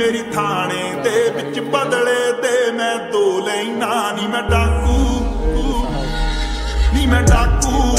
ਮੇਰੀ ਥਾਣੇ ਦੇ ਵਿੱਚ ਬਦਲੇ ਤੇ ਮੈਂ ਦੋ ਲੈਣਾ ਨਹੀਂ ਮੈਂ ਡਾਕੂ ਨਹੀਂ ਮੈਂ ਡਾਕੂ।